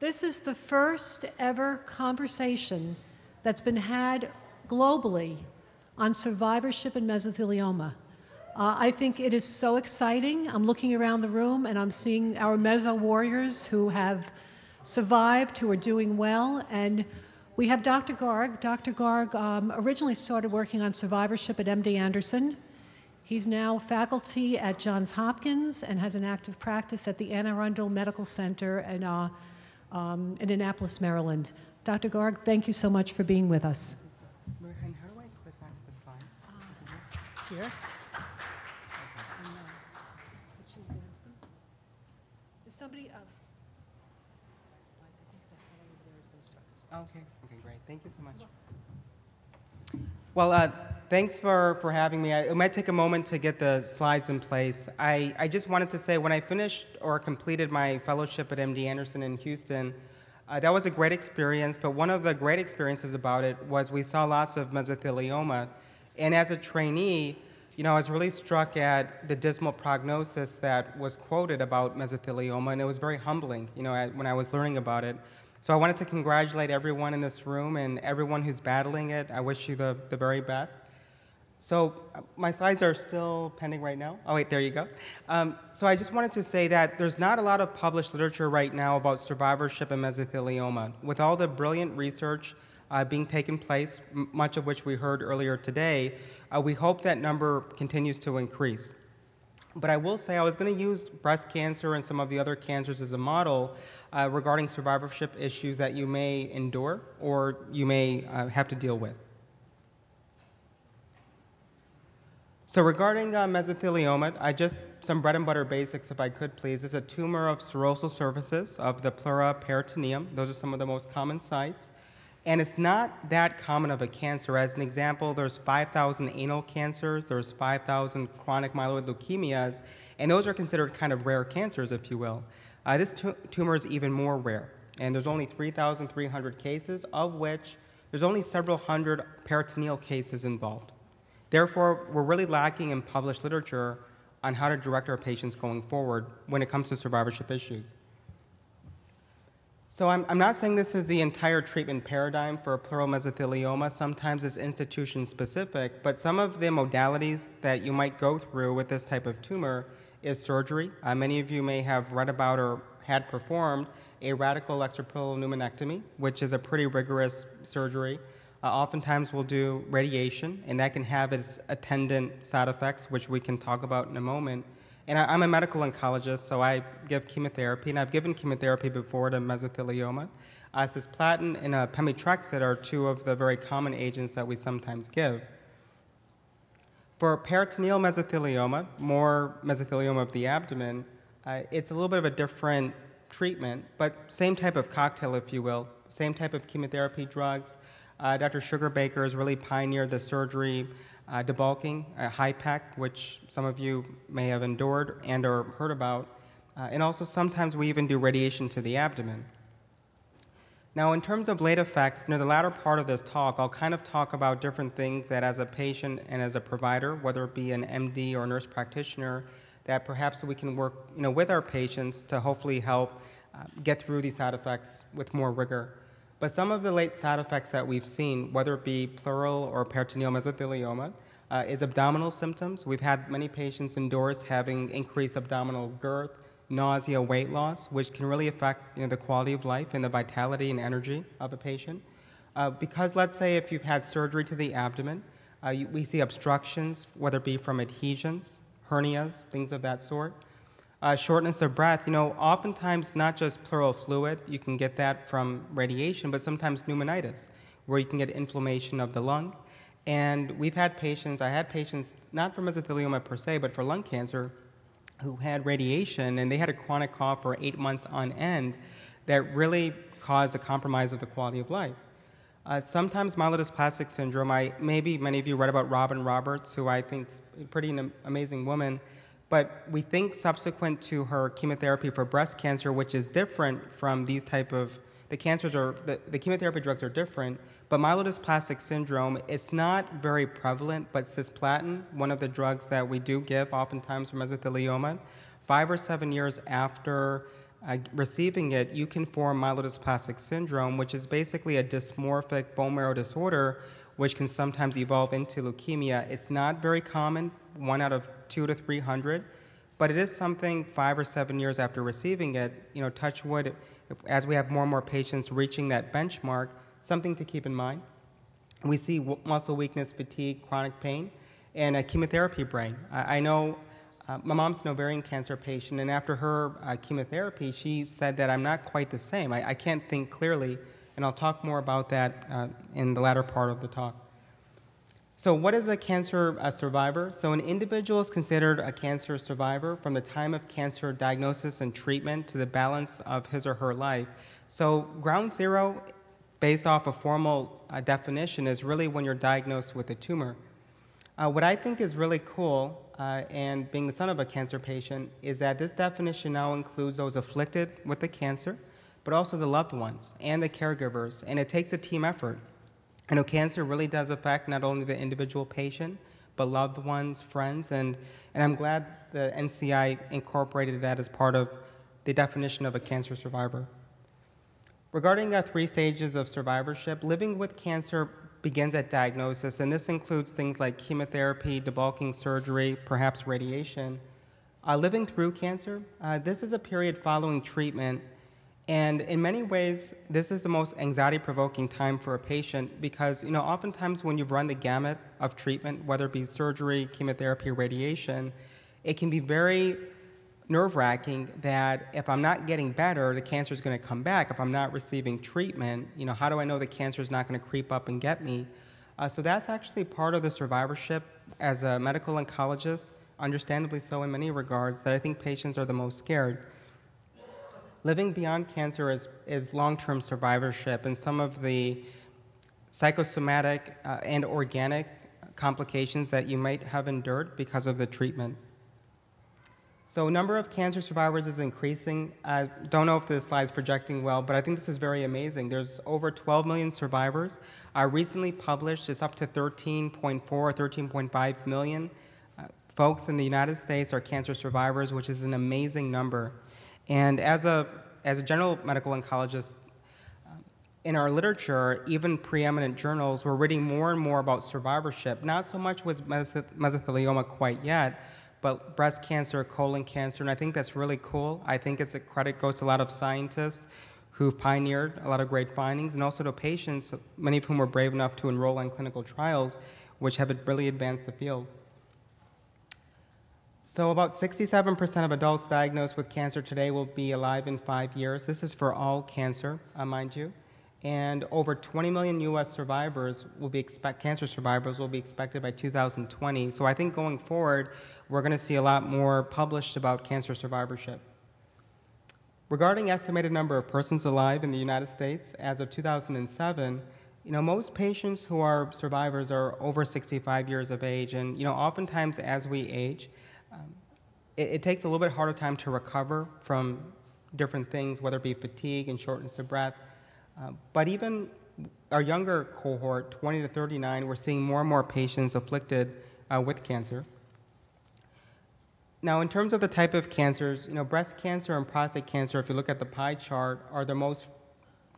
This is the first ever conversation that's been had globally on survivorship and mesothelioma. Uh, I think it is so exciting. I'm looking around the room and I'm seeing our meso warriors who have survived, who are doing well, and we have Dr. Garg. Dr. Garg um, originally started working on survivorship at MD Anderson. He's now faculty at Johns Hopkins and has an active practice at the Anne Arundel Medical Center in, uh, um, in Annapolis, Maryland. Dr. Garg, thank you so much for being with us. Marianne, how do I click back to the slides? Here. Is somebody, slides, I think that fellow over there is going to start the slides. Okay, okay, great. Thank you so much. Well, uh, thanks for, for having me. I, it might take a moment to get the slides in place. I, I just wanted to say when I finished or completed my fellowship at MD Anderson in Houston, uh, that was a great experience, but one of the great experiences about it was we saw lots of mesothelioma. And as a trainee, you know, I was really struck at the dismal prognosis that was quoted about mesothelioma, and it was very humbling, you know, when I was learning about it. So I wanted to congratulate everyone in this room and everyone who's battling it. I wish you the, the very best. So uh, my slides are still pending right now. Oh wait, there you go. Um, so I just wanted to say that there's not a lot of published literature right now about survivorship and mesothelioma. With all the brilliant research uh, being taken place, much of which we heard earlier today, uh, we hope that number continues to increase. But I will say I was going to use breast cancer and some of the other cancers as a model uh, regarding survivorship issues that you may endure or you may uh, have to deal with. So regarding uh, mesothelioma, I just, some bread and butter basics if I could please. It's a tumor of serosal surfaces of the pleura peritoneum. Those are some of the most common sites. And it's not that common of a cancer. As an example, there's 5,000 anal cancers, there's 5,000 chronic myeloid leukemias, and those are considered kind of rare cancers, if you will. Uh, this tumor is even more rare, and there's only 3,300 cases, of which there's only several hundred peritoneal cases involved. Therefore, we're really lacking in published literature on how to direct our patients going forward when it comes to survivorship issues. So I'm, I'm not saying this is the entire treatment paradigm for pleural mesothelioma. Sometimes it's institution specific, but some of the modalities that you might go through with this type of tumor is surgery. Uh, many of you may have read about or had performed a radical extrapleural pneumonectomy, which is a pretty rigorous surgery. Uh, oftentimes we'll do radiation, and that can have its attendant side effects, which we can talk about in a moment. And I, am a medical oncologist, so I give chemotherapy, and I've given chemotherapy before to mesothelioma. Uh, cisplatin and uh, pemetrexed are two of the very common agents that we sometimes give. For peritoneal mesothelioma, more mesothelioma of the abdomen, uh, it's a little bit of a different treatment, but same type of cocktail, if you will, same type of chemotherapy drugs. Uh, Dr. Sugarbaker has really pioneered the surgery uh, debulking, uh, which some of you may have endured and or heard about, uh, and also sometimes we even do radiation to the abdomen. Now, in terms of late effects, near the latter part of this talk, I'll kind of talk about different things that as a patient and as a provider, whether it be an MD or nurse practitioner, that perhaps we can work you know, with our patients to hopefully help uh, get through these side effects with more rigor. But some of the late side effects that we've seen, whether it be pleural or peritoneal mesothelioma, uh, is abdominal symptoms. We've had many patients endorse having increased abdominal girth, nausea, weight loss, which can really affect you know, the quality of life and the vitality and energy of a patient. Uh, because let's say if you've had surgery to the abdomen, uh, you, we see obstructions, whether it be from adhesions, hernias, things of that sort. Uh, shortness of breath, you know, oftentimes not just pleural fluid, you can get that from radiation, but sometimes pneumonitis, where you can get inflammation of the lung. And we've had patients, I had patients, not for mesothelioma per se, but for lung cancer, who had radiation and they had a chronic cough for eight months on end that really caused a compromise of the quality of life. Uh, sometimes myelodysplastic syndrome, I, maybe many of you read about Robin Roberts, who I think is a pretty amazing woman, but we think subsequent to her chemotherapy for breast cancer, which is different from these type of, the cancers are, the, the chemotherapy drugs are different, but myelodysplastic syndrome, it's not very prevalent, but cisplatin, one of the drugs that we do give oftentimes for mesothelioma, five or seven years after uh, receiving it, you can form myelodysplastic syndrome, which is basically a dysmorphic bone marrow disorder, which can sometimes evolve into leukemia. It's not very common, one out of two to 300, but it is something five or seven years after receiving it, you know, touch wood, as we have more and more patients reaching that benchmark, something to keep in mind. We see muscle weakness, fatigue, chronic pain, and a chemotherapy brain. I, I know uh, my mom's an ovarian cancer patient, and after her uh, chemotherapy, she said that I'm not quite the same. I, I, can't think clearly, and I'll talk more about that uh, in the latter part of the talk. So, what is a cancer survivor? So, an individual is considered a cancer survivor from the time of cancer diagnosis and treatment to the balance of his or her life. So, ground zero, based off a formal uh, definition, is really when you're diagnosed with a tumor. Uh, what I think is really cool, uh, and being the son of a cancer patient, is that this definition now includes those afflicted with the cancer, but also the loved ones and the caregivers, and it takes a team effort. I know cancer really does affect not only the individual patient, but loved ones, friends, and, and I'm glad the NCI incorporated that as part of the definition of a cancer survivor. Regarding the three stages of survivorship, living with cancer begins at diagnosis, and this includes things like chemotherapy, debulking surgery, perhaps radiation. Uh, living through cancer, uh, this is a period following treatment and in many ways, this is the most anxiety provoking time for a patient because, you know, oftentimes when you've run the gamut of treatment, whether it be surgery, chemotherapy, radiation, it can be very nerve wracking that if I'm not getting better, the cancer is going to come back. If I'm not receiving treatment, you know, how do I know the cancer is not going to creep up and get me? Uh, so that's actually part of the survivorship as a medical oncologist, understandably so in many regards, that I think patients are the most scared. Living beyond cancer is, is long-term survivorship, and some of the psychosomatic uh, and organic complications that you might have endured because of the treatment. So number of cancer survivors is increasing. I don't know if this slide is projecting well, but I think this is very amazing. There's over 12 million survivors. Uh, recently published, it's up to 13.4 or 13.5 million uh, folks in the United States are cancer survivors, which is an amazing number. And as a, as a general medical oncologist, um, in our literature, even preeminent journals, we're reading more and more about survivorship, not so much with mesothelioma quite yet, but breast cancer, colon cancer, and I think that's really cool. I think it's a credit goes to a lot of scientists who've pioneered a lot of great findings, and also to patients, many of whom were brave enough to enroll in clinical trials, which have really advanced the field. So about 67% of adults diagnosed with cancer today will be alive in five years. This is for all cancer, uh, mind you. And over 20 million U.S. survivors will be expect cancer survivors will be expected by 2020. So I think going forward, we're going to see a lot more published about cancer survivorship. Regarding estimated number of persons alive in the United States as of 2007, you know, most patients who are survivors are over 65 years of age, and you know, oftentimes as we age, um, it, it, takes a little bit harder time to recover from different things, whether it be fatigue and shortness of breath. Uh, but even our younger cohort, 20 to 39, we're seeing more and more patients afflicted uh, with cancer. Now, in terms of the type of cancers, you know, breast cancer and prostate cancer, if you look at the pie chart, are the most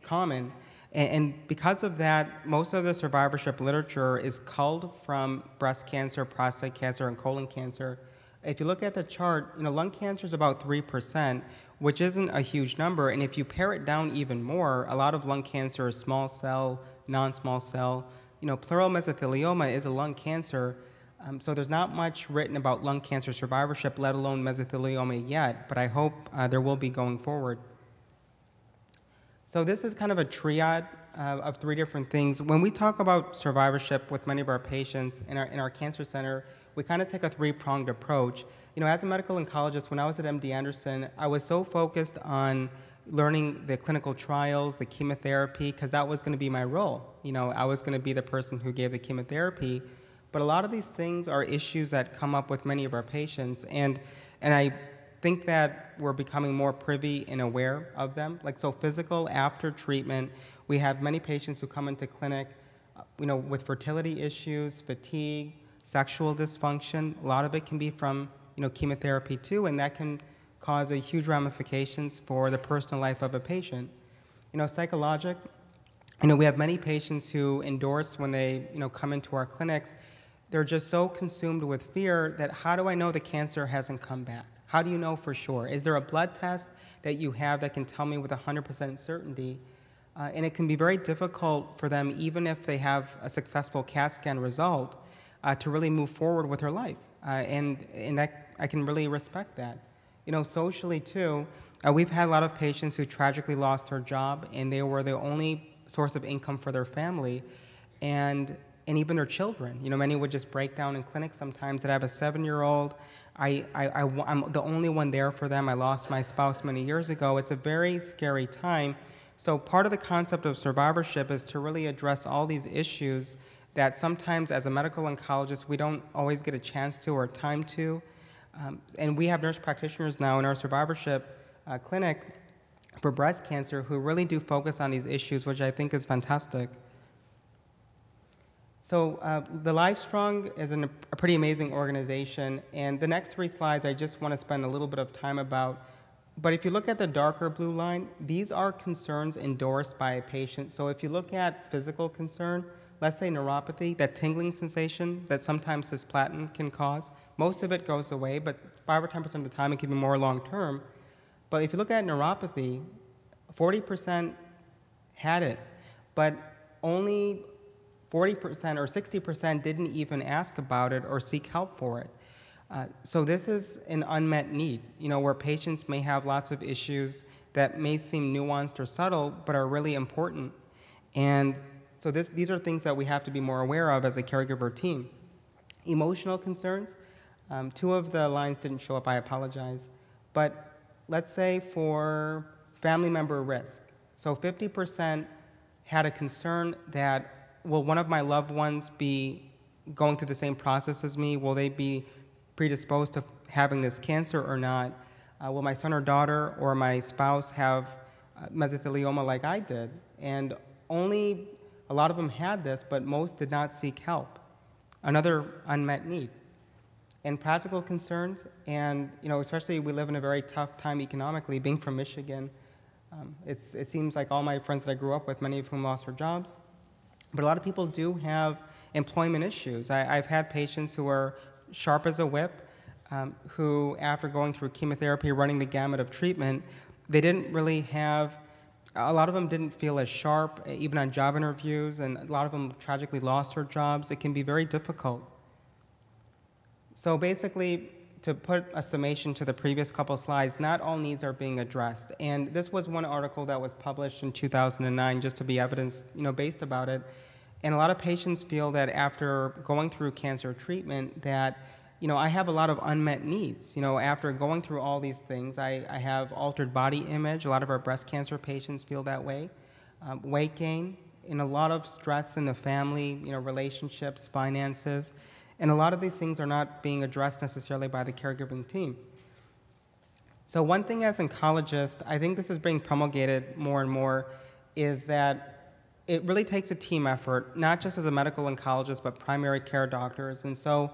common. And, and because of that, most of the survivorship literature is culled from breast cancer, prostate cancer, and colon cancer if you look at the chart, you know, lung cancer is about 3%, which isn't a huge number. And if you pare it down even more, a lot of lung cancer is small cell, non-small cell. You know, pleural mesothelioma is a lung cancer, um, so there's not much written about lung cancer survivorship, let alone mesothelioma yet, but I hope uh, there will be going forward. So this is kind of a triad uh, of three different things. When we talk about survivorship with many of our patients in our, in our cancer center, we kind of take a three-pronged approach. You know, as a medical oncologist, when I was at MD Anderson, I was so focused on learning the clinical trials, the chemotherapy, because that was going to be my role. You know, I was going to be the person who gave the chemotherapy. But a lot of these things are issues that come up with many of our patients, and and I think that we're becoming more privy and aware of them. Like so, physical after treatment, we have many patients who come into clinic, you know, with fertility issues, fatigue, sexual dysfunction. A lot of it can be from you know chemotherapy too, and that can cause a huge ramifications for the personal life of a patient. You know, psychologic, you know, we have many patients who endorse when they, you know, come into our clinics, they're just so consumed with fear that how do I know the cancer hasn't come back? How do you know for sure? Is there a blood test that you have that can tell me with 100% certainty? Uh, and it can be very difficult for them, even if they have a successful CAT scan result, uh, to really move forward with her life. Uh, and and that, I can really respect that. You know, socially too, uh, we've had a lot of patients who tragically lost their job and they were the only source of income for their family. And and even their children. You know, many would just break down in clinic sometimes that I have a seven year old. I, I, I, I'm the only one there for them. I lost my spouse many years ago. It's a very scary time. So, part of the concept of survivorship is to really address all these issues that sometimes, as a medical oncologist, we don't always get a chance to or time to. Um, and we have nurse practitioners now in our survivorship uh, clinic for breast cancer who really do focus on these issues, which I think is fantastic. So uh, the Livestrong is an, a pretty amazing organization, and the next three slides I just want to spend a little bit of time about. But if you look at the darker blue line, these are concerns endorsed by a patient. So if you look at physical concern, let's say neuropathy, that tingling sensation that sometimes cisplatin can cause, most of it goes away, but 5 or 10% of the time it can be more long term. But if you look at neuropathy, 40% had it, but only 40% or 60% didn't even ask about it or seek help for it. Uh, so this is an unmet need, you know, where patients may have lots of issues that may seem nuanced or subtle, but are really important. And so this, these are things that we have to be more aware of as a caregiver team. Emotional concerns, um, two of the lines didn't show up, I apologize. But let's say for family member risk. So 50% had a concern that will one of my loved ones be going through the same process as me? Will they be predisposed to having this cancer or not? Uh, will my son or daughter or my spouse have uh, mesothelioma like I did? And only a lot of them had this, but most did not seek help. Another unmet need. And practical concerns, and you know, especially we live in a very tough time economically. Being from Michigan, um, it seems like all my friends that I grew up with, many of whom lost their jobs, but a lot of people do have employment issues. I, have had patients who are sharp as a whip, um, who, after going through chemotherapy, running the gamut of treatment, they didn't really have, a lot of them didn't feel as sharp, eh, even on job interviews, and a lot of them tragically lost their jobs. It can be very difficult. So basically, to put a summation to the previous couple slides, not all needs are being addressed. And this was one article that was published in 2009 just to be evidence, you know, based about it. And a lot of patients feel that after going through cancer treatment that, you know, I have a lot of unmet needs. You know, after going through all these things, I, I have altered body image. A lot of our breast cancer patients feel that way. Um, weight gain, and a lot of stress in the family, you know, relationships, finances. And a lot of these things are not being addressed necessarily by the caregiving team. So, one thing as oncologists, I think this is being promulgated more and more, is that it really takes a team effort, not just as a medical oncologist, but primary care doctors. And so,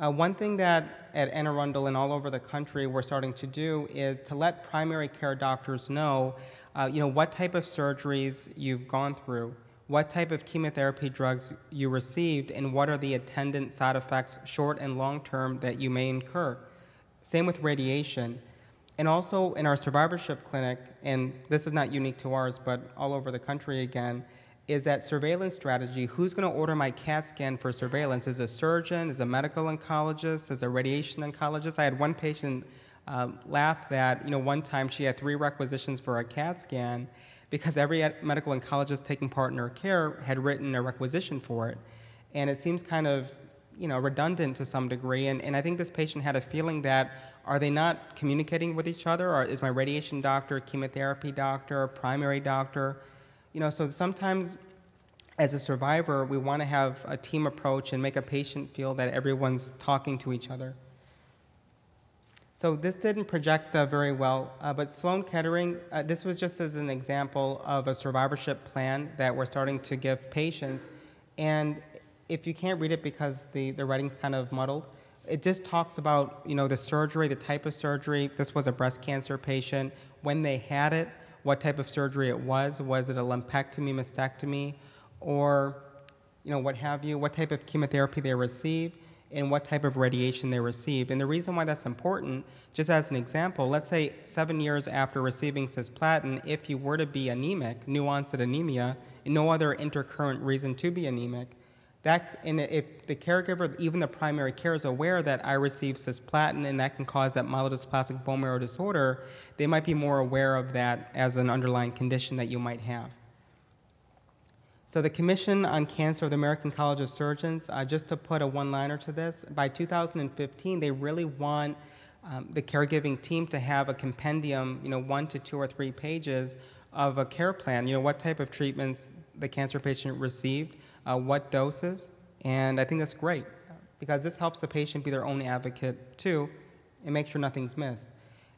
uh, one thing that at Anne Arundel and all over the country we're starting to do is to let primary care doctors know, uh, you know, what type of surgeries you've gone through what type of chemotherapy drugs you received, and what are the attendant side effects, short and long term, that you may incur. Same with radiation. And also in our survivorship clinic, and this is not unique to ours, but all over the country again, is that surveillance strategy. Who's going to order my CAT scan for surveillance? Is a surgeon? Is a medical oncologist? Is a radiation oncologist? I had one patient uh, laugh that you know one time she had three requisitions for a CAT scan, because every medical oncologist taking part in her care had written a requisition for it. And it seems kind of you know, redundant to some degree. And, and I think this patient had a feeling that are they not communicating with each other? Or is my radiation doctor, chemotherapy doctor, primary doctor? You know, so sometimes as a survivor, we want to have a team approach and make a patient feel that everyone's talking to each other. So this didn't project uh, very well, uh, but Sloan Kettering, uh, this was just as an example of a survivorship plan that we're starting to give patients. And if you can't read it because the, the writing's kind of muddled, it just talks about you know the surgery, the type of surgery. This was a breast cancer patient. When they had it, what type of surgery it was. Was it a lumpectomy, mastectomy, or you know what have you? What type of chemotherapy they received, and what type of radiation they received. And the reason why that's important, just as an example, let's say seven years after receiving cisplatin, if you were to be anemic, new onset anemia, and no other intercurrent reason to be anemic, that, and if the caregiver, even the primary care, is aware that I received cisplatin and that can cause that myelodysplastic bone marrow disorder, they might be more aware of that as an underlying condition that you might have. So the Commission on Cancer of the American College of Surgeons, uh, just to put a one-liner to this, by 2015, they really want um, the caregiving team to have a compendium, you know, one to two or three pages of a care plan. You know, what type of treatments the cancer patient received, uh, what doses, and I think that's great because this helps the patient be their own advocate too and make sure nothing's missed.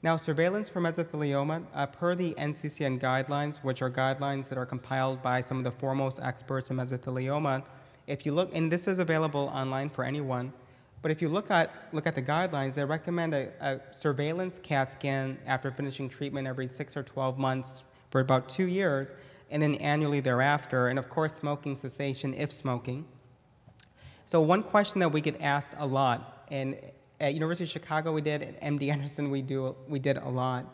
Now, surveillance for mesothelioma, uh, per the NCCN guidelines, which are guidelines that are compiled by some of the foremost experts in mesothelioma, if you look, and this is available online for anyone, but if you look at, look at the guidelines, they recommend a, a surveillance CAT scan after finishing treatment every six or 12 months for about two years, and then annually thereafter, and of course, smoking cessation if smoking. So, one question that we get asked a lot, and at University of Chicago we did, at MD Anderson we, do, we did a lot,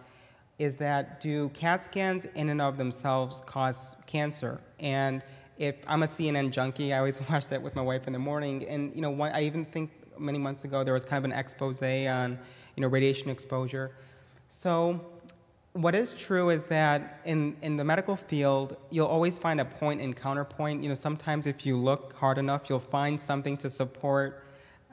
is that do CAT scans in and of themselves cause cancer? And if I'm a CNN junkie, I always watch that with my wife in the morning. And you know, one, I even think many months ago there was kind of an expose on you know radiation exposure. So what is true is that in, in the medical field, you'll always find a point and counterpoint. You know, sometimes if you look hard enough, you'll find something to support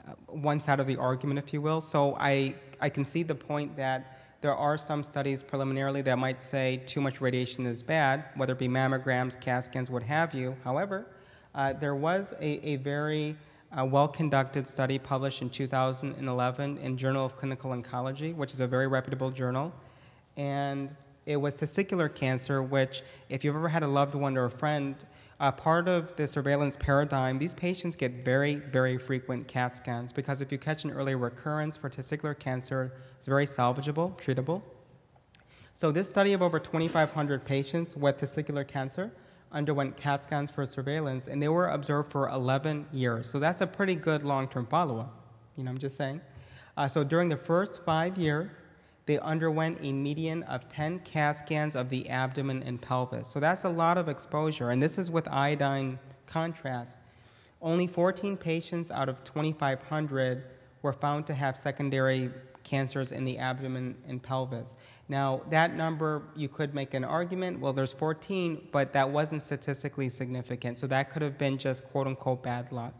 uh, one side of the argument, if you will. So I, I can see the point that there are some studies preliminarily that might say too much radiation is bad, whether it be mammograms, CAT scans, what have you. However, uh, there was a, a very uh, well-conducted study published in 2011 in Journal of Clinical Oncology, which is a very reputable journal and it was testicular cancer, which, if you've ever had a loved one or a friend, uh, part of the surveillance paradigm, these patients get very, very frequent CAT scans because if you catch an early recurrence for testicular cancer, it's very salvageable, treatable. So, this study of over 2,500 patients with testicular cancer underwent CAT scans for surveillance, and they were observed for 11 years. So, that's a pretty good long term follow up. You know, I'm just saying. Uh, so, during the first five years, they underwent a median of 10 CAT scans of the abdomen and pelvis. So that's a lot of exposure, and this is with iodine contrast. Only 14 patients out of 2,500 were found to have secondary cancers in the abdomen and pelvis. Now, that number, you could make an argument, well, there's 14, but that wasn't statistically significant. So that could have been just quote unquote bad luck.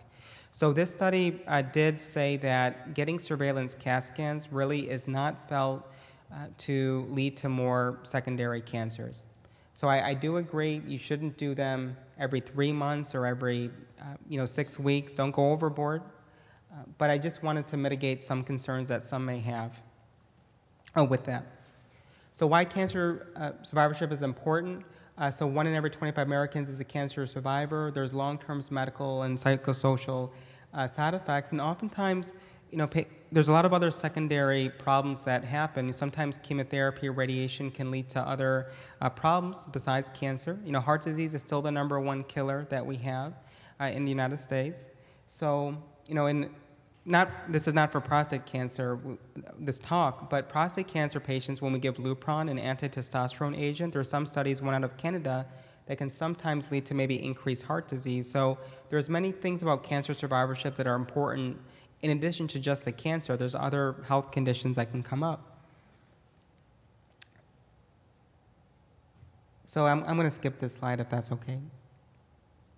So this study uh, did say that getting surveillance CAT scans really is not felt uh, to lead to more secondary cancers. So I, I, do agree you shouldn't do them every three months or every uh, you know six weeks. Don't go overboard. Uh, but I just wanted to mitigate some concerns that some may have uh, with that. So why cancer uh, survivorship is important? So one in every 25 Americans is a cancer survivor. There's long-term medical and psychosocial side effects, and oftentimes you know, there's a lot of other secondary problems that happen. Sometimes chemotherapy or radiation can lead to other uh, problems besides cancer. You know, heart disease is still the number one killer that we have uh, in the United States. So, you know, in not this is not for prostate cancer, this talk, but prostate cancer patients, when we give Lupron, an anti-testosterone agent, there are some studies, one out of Canada, that can sometimes lead to maybe increased heart disease. So there's many things about cancer survivorship that are important in addition to just the cancer, there's other health conditions that can come up. So I'm, I'm going to skip this slide if that's okay.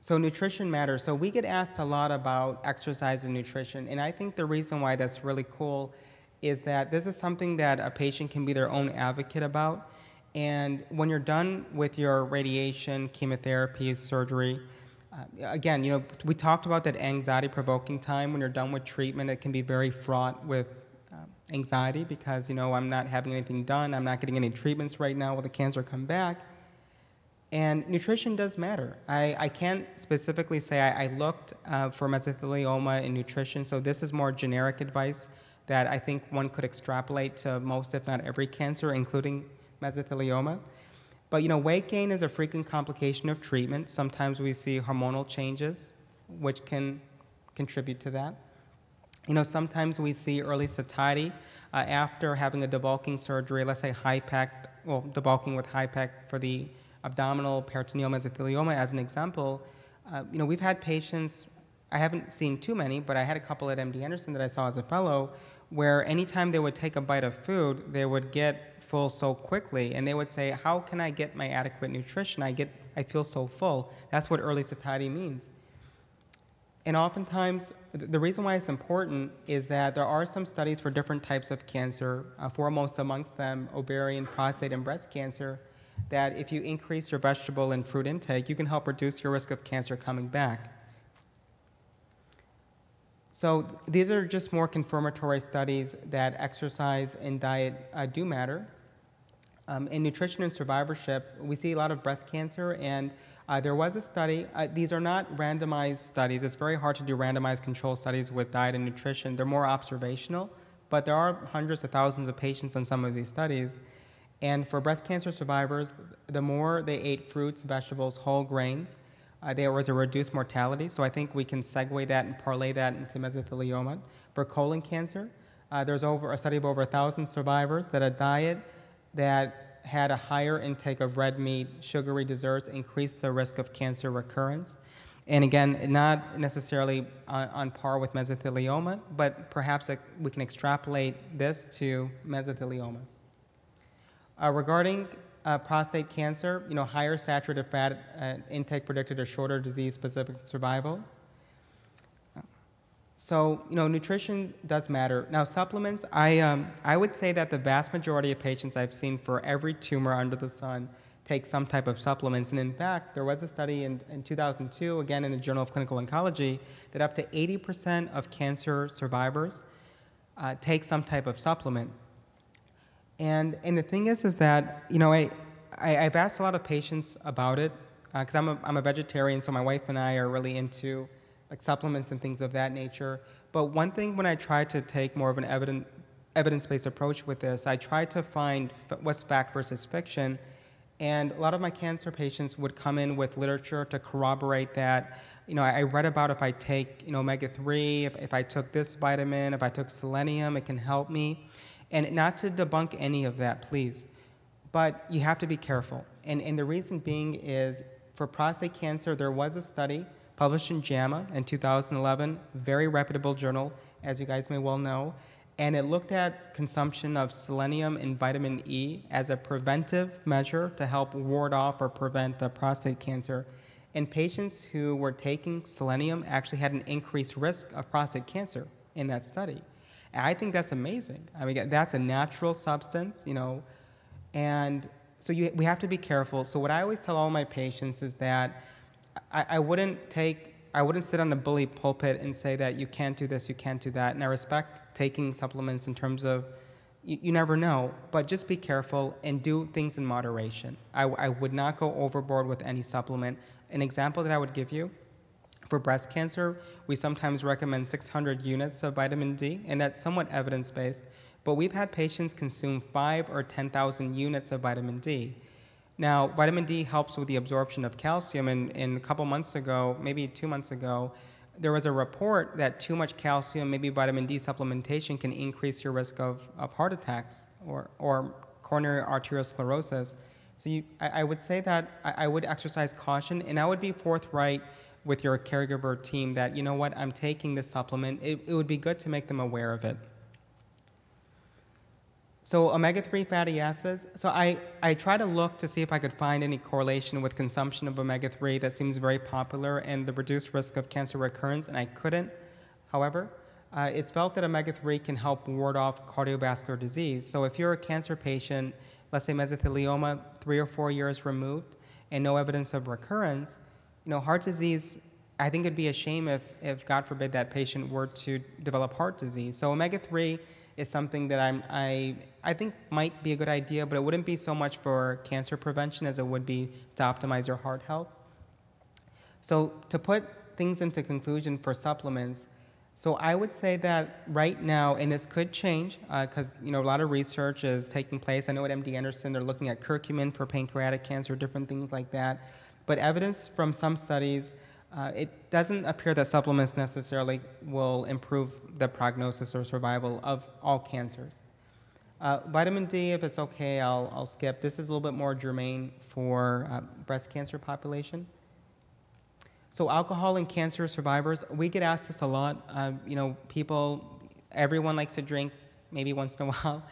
So nutrition matters. So we get asked a lot about exercise and nutrition, and I think the reason why that's really cool is that this is something that a patient can be their own advocate about. And when you're done with your radiation, chemotherapy, surgery, uh, again, you know, we talked about that anxiety-provoking time when you're done with treatment. It can be very fraught with uh, anxiety because you know I'm not having anything done. I'm not getting any treatments right now. Will the cancer come back? And nutrition does matter. I, I can't specifically say I, I looked uh, for mesothelioma in nutrition, so this is more generic advice that I think one could extrapolate to most, if not every cancer, including mesothelioma. But you know, weight gain is a frequent complication of treatment. Sometimes we see hormonal changes, which can contribute to that. You know, sometimes we see early satiety uh, after having a debulking surgery, let's say HIPEC, well, debulking with HIPEC for the abdominal peritoneal mesothelioma as an example. Uh, you know, we've had patients, I haven't seen too many, but I had a couple at MD Anderson that I saw as a fellow, where anytime they would take a bite of food, they would get full so quickly and they would say how can i get my adequate nutrition? I get i feel so full. That's what early satiety means. And oftentimes the reason why it's important is that there are some studies for different types of cancer uh, foremost amongst them ovarian prostate and breast cancer that if you increase your vegetable and fruit intake you can help reduce your risk of cancer coming back so these are just more confirmatory studies that exercise and diet uh, do matter um, in nutrition and survivorship, we see a lot of breast cancer, and uh, there was a study. Uh, these are not randomized studies. It's very hard to do randomized control studies with diet and nutrition. They're more observational, but there are hundreds of thousands of patients on some of these studies. And for breast cancer survivors, the more they ate fruits, vegetables, whole grains, uh, there was a reduced mortality. So I think we can segue that and parlay that into mesothelioma. For colon cancer, uh, there's over a study of over a thousand survivors that a diet that had a higher intake of red meat, sugary desserts, increased the risk of cancer recurrence. And again, not necessarily on, on par with mesothelioma, but perhaps we can extrapolate this to mesothelioma. Uh, regarding uh, prostate cancer, you know, higher saturated fat uh, intake predicted a shorter disease-specific survival. So, you know, nutrition does matter. Now, supplements, I, um, I would say that the vast majority of patients I've seen for every tumor under the sun take some type of supplements. And in fact, there was a study in, in 2002, again in the Journal of Clinical Oncology, that up to 80% of cancer survivors uh, take some type of supplement. And, and the thing is, is that, you know, I, I, have asked a lot of patients about it, because uh, I'm, a, I'm a vegetarian, so my wife and I are really into like supplements and things of that nature. But one thing when I try to take more of an evidence evidence-based approach with this, I try to find what's fact versus fiction. And a lot of my cancer patients would come in with literature to corroborate that. You know, I read about if I take, you know, omega-3, if, if I took this vitamin, if I took selenium, it can help me. And not to debunk any of that, please. But you have to be careful. And, and the reason being is for prostate cancer, there was a study published in JAMA in 2011, very reputable journal, as you guys may well know. And it looked at consumption of selenium and vitamin E as a preventive measure to help ward off or prevent the prostate cancer. And patients who were taking selenium actually had an increased risk of prostate cancer in that study. I think that's amazing. I mean, that's a natural substance, you know, and so you, we have to be careful. So what I always tell all my patients is that I, I wouldn't take I wouldn't sit on a bully pulpit and say that you can't do this, you can't do that. And I respect taking supplements in terms of you, you never know, but just be careful and do things in moderation. I, I would not go overboard with any supplement. An example that I would give you for breast cancer, we sometimes recommend 600 units of vitamin D, and that's somewhat evidence based. But we've had patients consume five or 10,000 units of vitamin D. Now, vitamin D helps with the absorption of calcium, and, and a couple months ago, maybe two months ago, there was a report that too much calcium, maybe vitamin D supplementation, can increase your risk of, of heart attacks or, or coronary arteriosclerosis. So you, I, I, would say that I, I, would exercise caution, and I would be forthright with your caregiver team that, you know what, I'm taking this supplement. It, it would be good to make them aware of it. So omega-3 fatty acids, so I, I try to look to see if I could find any correlation with consumption of omega-3 that seems very popular and the reduced risk of cancer recurrence, and I couldn't. However, uh, it's felt that omega-3 can help ward off cardiovascular disease. So if you're a cancer patient, let's say mesothelioma, three or four years removed, and no evidence of recurrence, you know, heart disease, I think it'd be a shame if, if God forbid, that patient were to develop heart disease. So omega-3 is something that I'm, I, I think might be a good idea, but it wouldn't be so much for cancer prevention as it would be to optimize your heart health. So to put things into conclusion for supplements, so I would say that right now, and this could change because uh, you know a lot of research is taking place. I know at MD Anderson they're looking at curcumin for pancreatic cancer, different things like that. But evidence from some studies, uh, it doesn't appear that supplements necessarily will improve the prognosis or survival of all cancers. Uh, vitamin D, if it's okay, I'll, I'll skip. This is a little bit more germane for uh, breast cancer population. So alcohol and cancer survivors, we get asked this a lot. Uh, you know, people, everyone likes to drink maybe once in a while.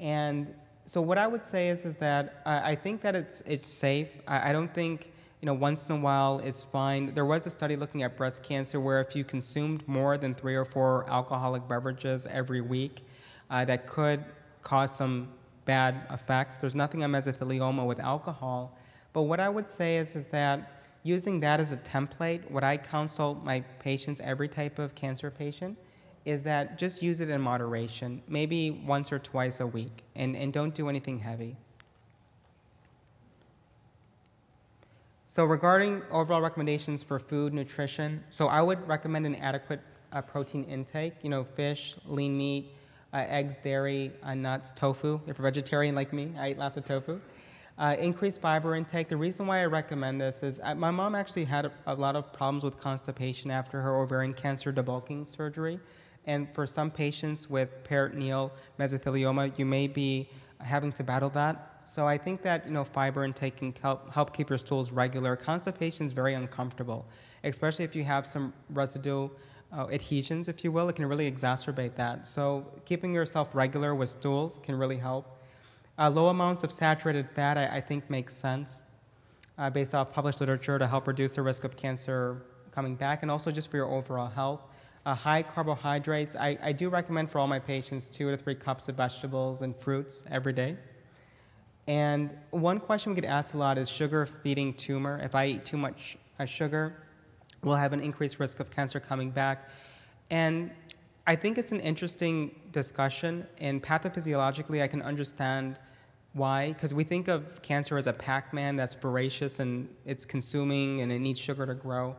And so what I would say is, is that I, I think that it's, it's safe. I, I, don't think, you know, once in a while it's fine. There was a study looking at breast cancer where if you consumed more than three or four alcoholic beverages every week, uh, that could cause some bad effects. There's nothing on mesothelioma with alcohol. But what I would say is, is that using that as a template, what I counsel my patients, every type of cancer patient, is that just use it in moderation, maybe once or twice a week, and, and don't do anything heavy. So regarding overall recommendations for food nutrition, so I would recommend an adequate uh, protein intake. You know, fish, lean meat, uh, eggs, dairy, uh, nuts, tofu. If you're vegetarian like me, I eat lots of tofu. Uh, increased fiber intake. The reason why I recommend this is uh, my mom actually had a, a, lot of problems with constipation after her ovarian cancer debulking surgery. And for some patients with peritoneal mesothelioma, you may be having to battle that. So I think that you know fiber intake can help, help keep your stools regular. Constipation is very uncomfortable, especially if you have some residue uh, adhesions, if you will. It can really exacerbate that. So keeping yourself regular with stools can really help. Uh, low amounts of saturated fat, I, I think, makes sense uh, based off published literature to help reduce the risk of cancer coming back and also just for your overall health. Uh, high carbohydrates, I, I do recommend for all my patients two to three cups of vegetables and fruits every day. And one question we get asked a lot is sugar feeding tumor. If I eat too much uh, sugar, will have an increased risk of cancer coming back. And I think it's an interesting discussion, and pathophysiologically, I can understand why. Because we think of cancer as a Pac Man that's voracious and it's consuming and it needs sugar to grow.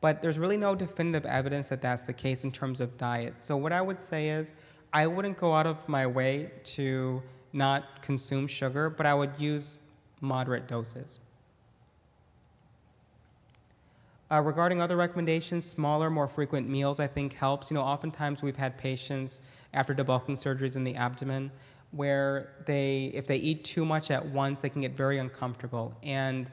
But there's really no definitive evidence that that's the case in terms of diet. So, what I would say is, I wouldn't go out of my way to not consume sugar, but I would use moderate doses. Uh, regarding other recommendations, smaller, more frequent meals I think helps. You know, oftentimes we've had patients after debulking surgeries in the abdomen where they, if they eat too much at once, they can get very uncomfortable. And,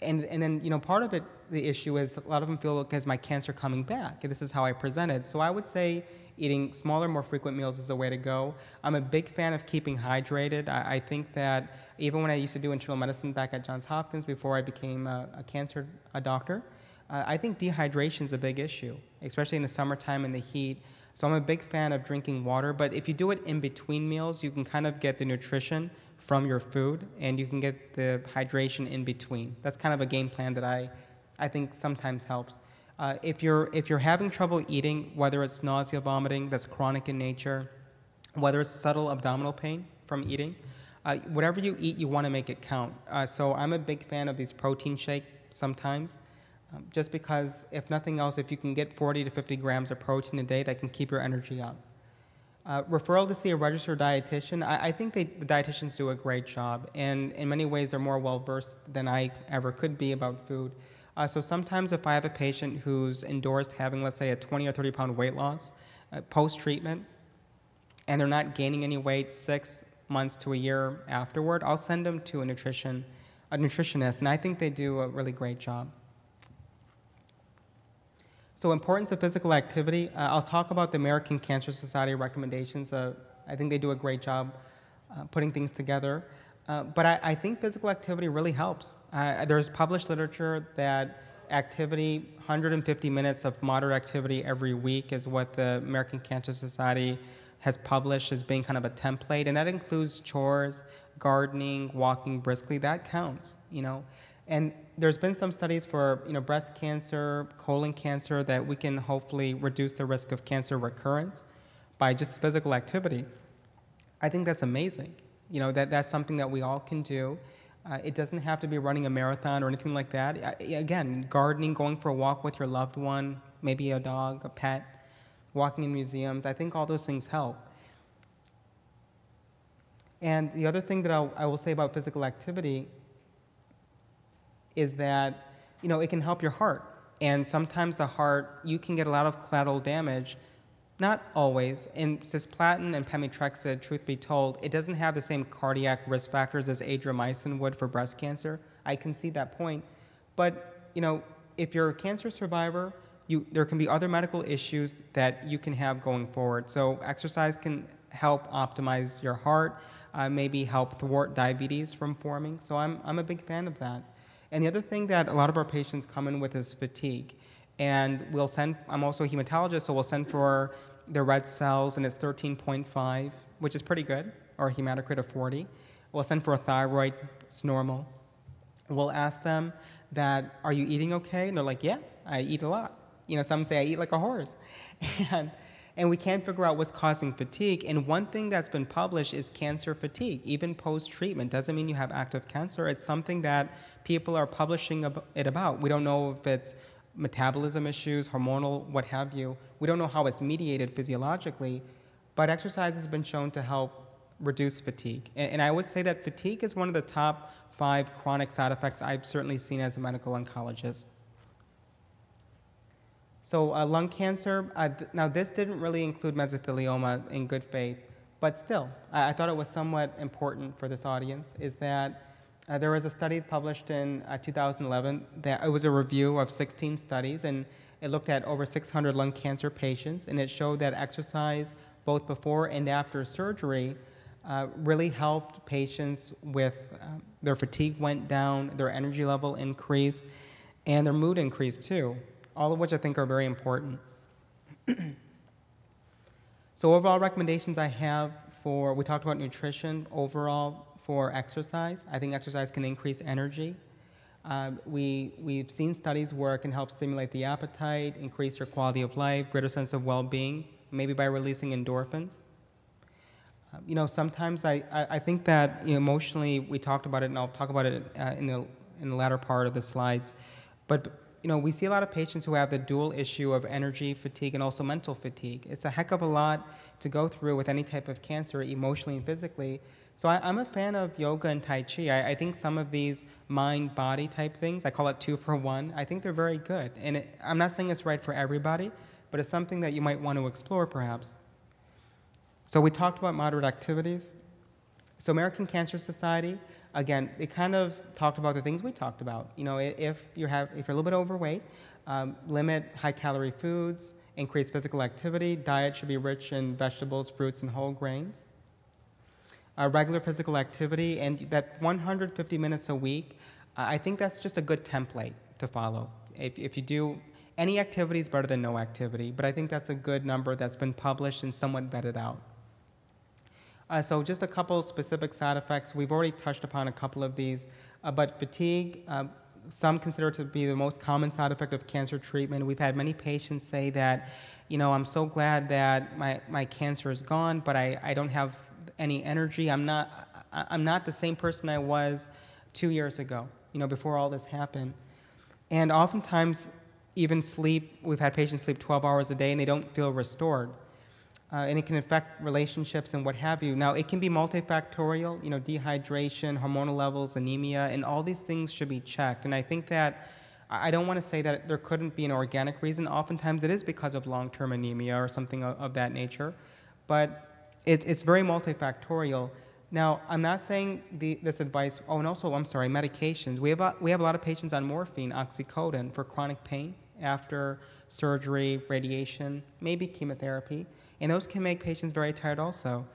and, and then, you know, part of it, the issue is a lot of them feel, okay, is my cancer coming back? This is how I presented. So I would say eating smaller, more frequent meals is the way to go. I'm a big fan of keeping hydrated. I, I think that even when I used to do internal medicine back at Johns Hopkins before I became a, a cancer a doctor, uh, I think dehydration is a big issue, especially in the summertime and the heat. So I'm a big fan of drinking water, but if you do it in between meals, you can kind of get the nutrition from your food and you can get the hydration in between. That's kind of a game plan that I, I think sometimes helps. Uh, if, you're, if you're having trouble eating, whether it's nausea, vomiting, that's chronic in nature, whether it's subtle abdominal pain from eating, uh, whatever you eat, you want to make it count. Uh, so I'm a big fan of these protein shakes sometimes. Um, just because, if nothing else, if you can get 40 to 50 grams of protein a day, that can keep your energy up. Uh, referral to see a registered dietitian, I, I think they, the dietitians do a great job, and in many ways they're more well versed than I ever could be about food. Uh, so sometimes if I have a patient who's endorsed having, let's say, a 20 or 30 pound weight loss uh, post treatment, and they're not gaining any weight six months to a year afterward, I'll send them to a nutrition, a nutritionist, and I think they do a really great job. So importance of physical activity, uh, I'll talk about the American Cancer Society recommendations. Uh, I think they do a great job uh, putting things together. Uh, but I, I, think physical activity really helps. Uh, there's published literature that activity, 150 minutes of moderate activity every week is what the American Cancer Society has published as being kind of a template, and that includes chores, gardening, walking briskly. That counts, you know. And there's been some studies for you know breast cancer, colon cancer that we can hopefully reduce the risk of cancer recurrence by just physical activity, I think that's amazing. You know, that, that's something that we all can do. Uh, it doesn't have to be running a marathon or anything like that. I, again, gardening, going for a walk with your loved one, maybe a dog, a pet, walking in museums, I think all those things help. And the other thing that I'll, I will say about physical activity is that, you know, it can help your heart. And sometimes the heart, you can get a lot of collateral damage not always. In cisplatin and pemetrexed, truth be told, it doesn't have the same cardiac risk factors as adriamycin would for breast cancer. I can see that point. But, you know, if you're a cancer survivor, you, there can be other medical issues that you can have going forward. So exercise can help optimize your heart, uh, maybe help thwart diabetes from forming. So I'm, I'm a big fan of that. And the other thing that a lot of our patients come in with is fatigue. And we'll send, I'm also a hematologist, so we'll send for their red cells and it's 13.5, which is pretty good, or a hematocrit of 40. We'll send for a thyroid, it's normal. We'll ask them that, are you eating okay? And they're like, yeah, I eat a lot. You know, some say I eat like a horse. And, and we can't figure out what's causing fatigue. And one thing that's been published is cancer fatigue, even post treatment. Doesn't mean you have active cancer. It's something that people are publishing it about. We don't know if it's metabolism issues, hormonal, what have you. We don't know how it's mediated physiologically, but exercise has been shown to help reduce fatigue. And, and, I would say that fatigue is one of the top five chronic side effects I've certainly seen as a medical oncologist. So, uh, lung cancer, uh, th- now this didn't really include mesothelioma in good faith, but still, I, I thought it was somewhat important for this audience, is that uh, there was a study published in uh, 2011 that it was a review of 16 studies, and it looked at over 600 lung cancer patients, and it showed that exercise, both before and after surgery, uh, really helped patients with um, their fatigue went down, their energy level increased, and their mood increased too. All of which I think are very important. so overall recommendations I have for we talked about nutrition overall for exercise. I think exercise can increase energy. Um, we, we've seen studies where it can help stimulate the appetite, increase your quality of life, greater sense of well-being, maybe by releasing endorphins. Um, you know, sometimes I, I, I, think that you know, emotionally, we talked about it, and I'll talk about it uh, in, the, in the latter part of the slides, but you know, we see a lot of patients who have the dual issue of energy fatigue and also mental fatigue. It's a heck of a lot to go through with any type of cancer, emotionally and physically, so I, am a fan of yoga and Tai Chi. I, I think some of these mind body type things, I call it two for one, I think they're very good. And it, I'm not saying it's right for everybody, but it's something that you might want to explore perhaps. So we talked about moderate activities. So American Cancer Society, again, they kind of talked about the things we talked about. You know, if, you have, if you're a little bit overweight, um, limit high calorie foods, increase physical activity, diet should be rich in vegetables, fruits, and whole grains uh, regular physical activity, and that 150 minutes a week, uh, I think that's just a good template to follow. If, if you do any activity is better than no activity, but I think that's a good number that's been published and somewhat vetted out. Uh, so just a couple specific side effects. We've already touched upon a couple of these, uh, but fatigue, uh, some consider to be the most common side effect of cancer treatment. We've had many patients say that, you know, I'm so glad that my, my cancer is gone, but I, I don't have any energy. I'm not, I'm not the same person I was two years ago, you know, before all this happened. And oftentimes, even sleep, we've had patients sleep 12 hours a day and they don't feel restored. Uh, and it can affect relationships and what have you. Now, it can be multifactorial, you know, dehydration, hormonal levels, anemia, and all these things should be checked. And I think that I don't want to say that there couldn't be an organic reason. Oftentimes, it is because of long term anemia or something of, of that nature. But it, it's very multifactorial. Now, I'm not saying the, this advice, oh, and also, I'm sorry, medications. We have, a, we have a lot of patients on morphine, oxycodone, for chronic pain after surgery, radiation, maybe chemotherapy. And those can make patients very tired also.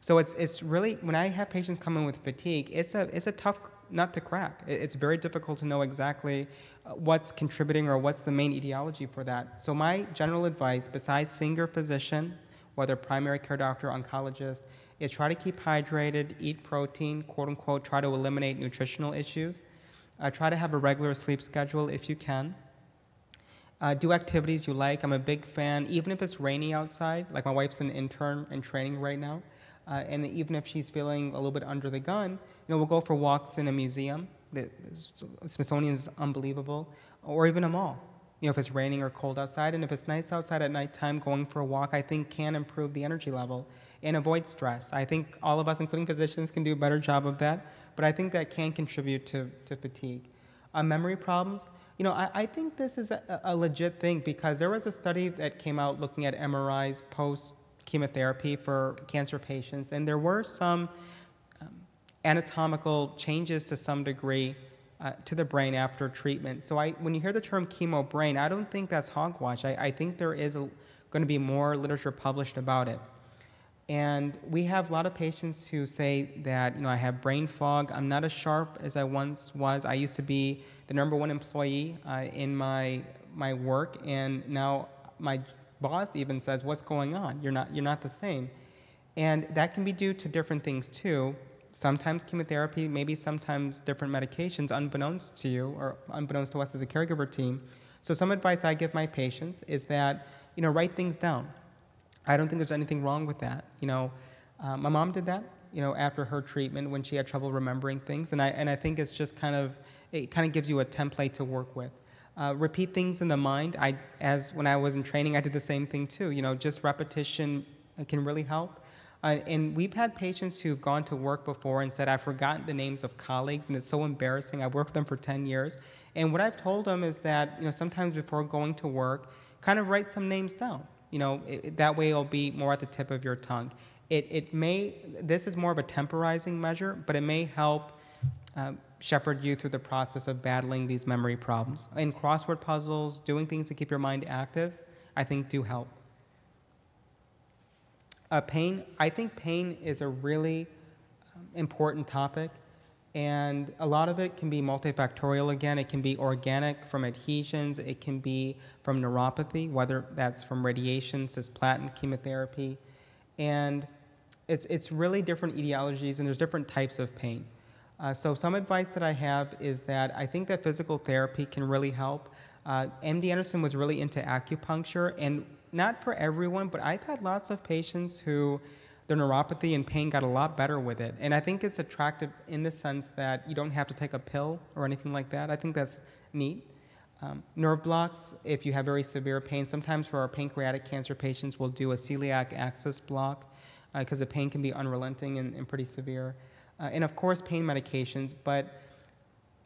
So it's, it's really, when I have patients come in with fatigue, it's a, it's a tough nut to crack. It's very difficult to know exactly uh, what's contributing or what's the main etiology for that. So my general advice, besides seeing your physician, whether primary care doctor, oncologist, is try to keep hydrated, eat protein, quote unquote, try to eliminate nutritional issues. Uh, try to have a regular sleep schedule if you can. Uh, do activities you like. I'm a big fan, even if it's rainy outside. Like my wife's an intern in training right now, uh, and even if she's feeling a little bit under the gun, you know, we'll go for walks in a museum. The, the Smithsonian is unbelievable, or even a mall. You know, if it's raining or cold outside, and if it's nice outside at nighttime, going for a walk, I think can improve the energy level and avoid stress. I think all of us, including physicians, can do a better job of that, but I think that can contribute to, to fatigue. Uh, memory problems, you know, I, I think this is a, a, legit thing because there was a study that came out looking at MRIs post chemotherapy for cancer patients, and there were some um, anatomical changes to some degree uh, to the brain after treatment. So I, when you hear the term chemo brain, I don't think that's hogwash. I, I think there is going to be more literature published about it. And we have a lot of patients who say that, you know, I have brain fog. I'm not as sharp as I once was. I used to be the number one employee uh, in my, my work, and now my boss even says, what's going on? You're not, you're not the same. And that can be due to different things too. Sometimes chemotherapy, maybe sometimes different medications, unbeknownst to you or unbeknownst to us as a caregiver team. So some advice I give my patients is that, you know, write things down I don't think there's anything wrong with that. You know, uh, my mom did that. You know, after her treatment when she had trouble remembering things, and I and I think it's just kind of it kind of gives you a template to work with. Uh, repeat things in the mind. I as when I was in training, I did the same thing too. You know, just repetition can really help. Uh, and we've had patients who've gone to work before and said, I've forgotten the names of colleagues, and it's so embarrassing. I've worked with them for 10 years. And what I've told them is that, you know, sometimes before going to work, kind of write some names down. You know, it, that way it'll be more at the tip of your tongue. It, it may, this is more of a temporizing measure, but it may help uh, shepherd you through the process of battling these memory problems. In crossword puzzles, doing things to keep your mind active, I think do help. Uh, pain, I think pain is a really um, important topic. And a lot of it can be multifactorial again. It can be organic from adhesions, it can be from neuropathy, whether that's from radiation, cisplatin, chemotherapy. And it's, it's really different etiologies, and there's different types of pain. Uh, so, some advice that I have is that I think that physical therapy can really help. Uh, MD Anderson was really into acupuncture, and not for everyone, but I've had lots of patients who their neuropathy and pain got a lot better with it. And I think it's attractive in the sense that you don't have to take a pill or anything like that. I think that's neat. Um, nerve blocks, if you have very severe pain, sometimes for our pancreatic cancer patients, we'll do a celiac axis block because uh, the pain can be unrelenting and, and pretty severe. Uh, and of course, pain medications. But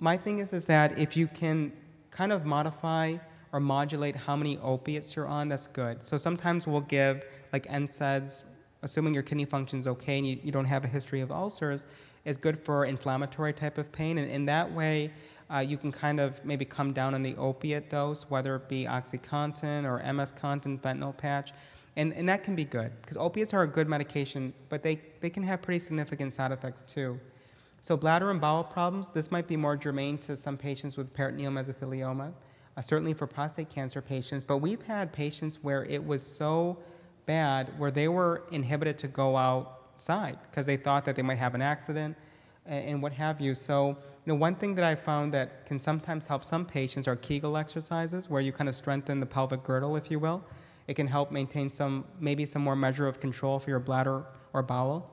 my thing is, is that if you can kind of modify or modulate how many opiates you're on, that's good. So sometimes we'll give like NSAIDs assuming your kidney function is okay and you, you don't have a history of ulcers, is good for inflammatory type of pain. And in that way, uh, you can kind of maybe come down on the opiate dose, whether it be OxyContin or MS-Contin, fentanyl patch. And, and that can be good because opiates are a good medication, but they, they can have pretty significant side effects too. So, bladder and bowel problems, this might be more germane to some patients with peritoneal mesothelioma, uh, certainly for prostate cancer patients. But we've had patients where it was so bad where they were inhibited to go outside because they thought that they might have an accident and, and what have you. So, you know, one thing that I found that can sometimes help some patients are Kegel exercises, where you kind of strengthen the pelvic girdle, if you will. It can help maintain some, maybe some more measure of control for your bladder or bowel.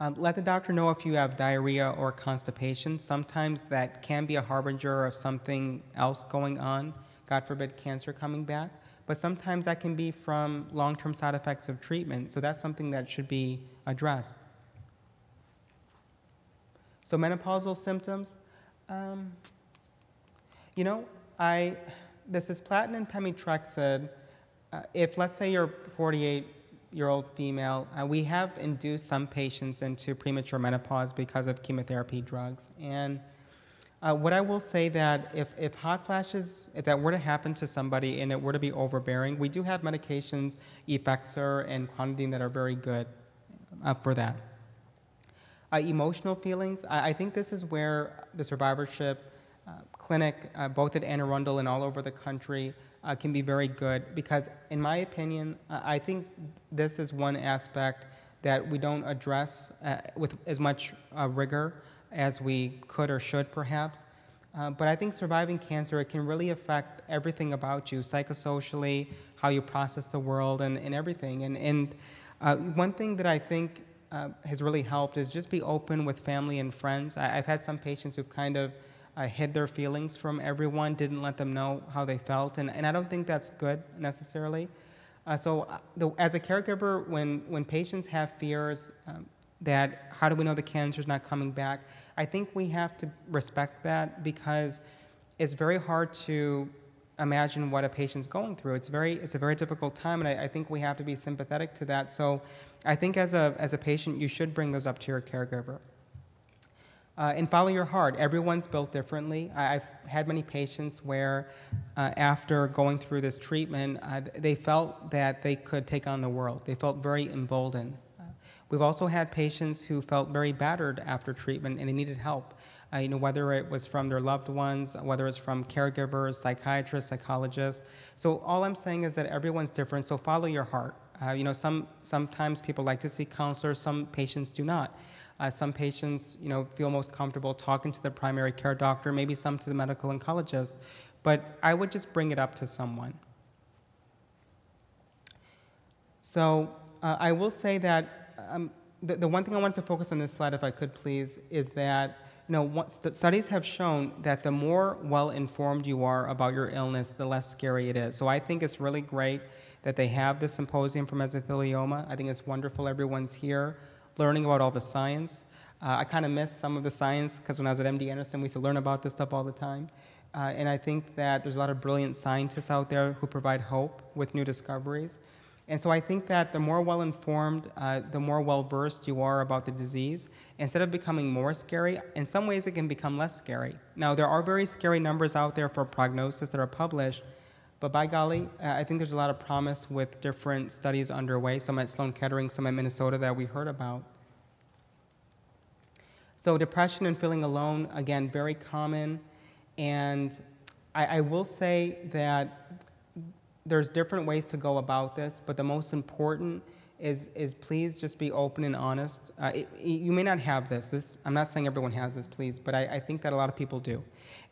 Um, let the doctor know if you have diarrhea or constipation. Sometimes that can be a harbinger of something else going on, God forbid, cancer coming back but sometimes that can be from long term side effects of treatment. So that's something that should be addressed. So, menopausal symptoms. Um, you know, I, this is platinum and pemetrexed. Uh, if, let's say, you're 48 year old female, uh, we have induced some patients into premature menopause because of chemotherapy drugs. And uh, what I will say that if, if hot flashes, if that were to happen to somebody and it were to be overbearing, we do have medications, Effexor and Clonidine, that are very good uh, for that. Uh, emotional feelings, I, I, think this is where the survivorship uh, clinic, uh, both at Anne Arundel and all over the country, uh, can be very good because, in my opinion, I think this is one aspect that we don't address with as much rigor as we could or should, perhaps. Uh, but I think surviving cancer, it can really affect everything about you, psychosocially, how you process the world, and, and everything. And, and uh, one thing that I think uh, has really helped is just be open with family and friends. I, have had some patients who've kind of uh, hid their feelings from everyone, didn't let them know how they felt, and, and I don't think that's good necessarily. Uh, so, uh, the, as a caregiver, when, when patients have fears um, that how do we know the cancer is not coming back, I think we have to respect that because it's very hard to imagine what a patient's going through. It's very it's a very difficult time, and I, I, think we have to be sympathetic to that. So, I think as a as a patient, you should bring those up to your caregiver. Uh, and follow your heart. Everyone's built differently. I, have had many patients where, uh, after going through this treatment, uh, they felt that they could take on the world. They felt very emboldened. We've also had patients who felt very battered after treatment and they needed help. Uh, you know, whether it was from their loved ones, whether it's from caregivers, psychiatrists, psychologists. So all I'm saying is that everyone's different. So follow your heart. Uh, you know, some sometimes people like to see counselors. Some patients do not. Uh, some patients, you know, feel most comfortable talking to the primary care doctor. Maybe some to the medical oncologist. But I would just bring it up to someone. So uh, I will say that um, the, the one thing I wanted to focus on this slide, if I could please, is that you know, studies have shown that the more well informed you are about your illness, the less scary it is. So I think it's really great that they have this symposium for mesothelioma. I think it's wonderful everyone's here learning about all the science. Uh, I kind of miss some of the science because when I was at MD Anderson, we used to learn about this stuff all the time. Uh, and I think that there's a lot of brilliant scientists out there who provide hope with new discoveries. And so I think that the more well informed, uh, the more well versed you are about the disease, instead of becoming more scary, in some ways it can become less scary. Now, there are very scary numbers out there for prognosis that are published, but by golly, uh, I think there's a lot of promise with different studies underway, some at Sloan Kettering, some at Minnesota that we heard about. So, depression and feeling alone, again, very common. And I, I will say that there's different ways to go about this, but the most important is, is please just be open and honest. Uh, it, you may not have this. this. I'm not saying everyone has this, please, but I, I think that a lot of people do.